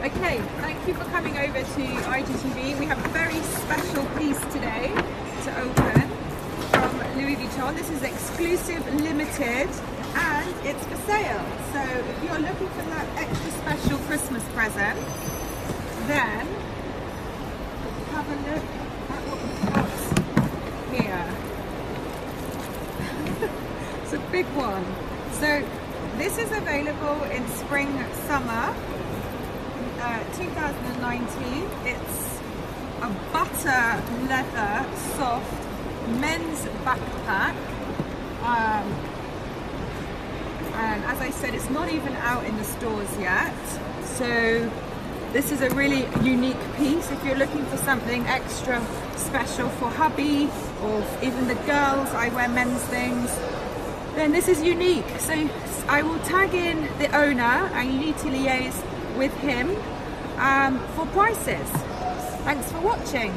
Okay, thank you for coming over to IGTV. We have a very special piece today to open from Louis Vuitton. This is exclusive, limited, and it's for sale. So if you're looking for that extra special Christmas present, then have a look at what we've got here. it's a big one. So this is available in spring, summer 2019. It's a butter leather soft men's backpack. Um, and as I said, it's not even out in the stores yet. So this is a really unique piece. If you're looking for something extra special for hubby or even the girls, I wear men's things, then this is unique. So I will tag in the owner and you need to liaise with him um, for prices. Thanks for watching.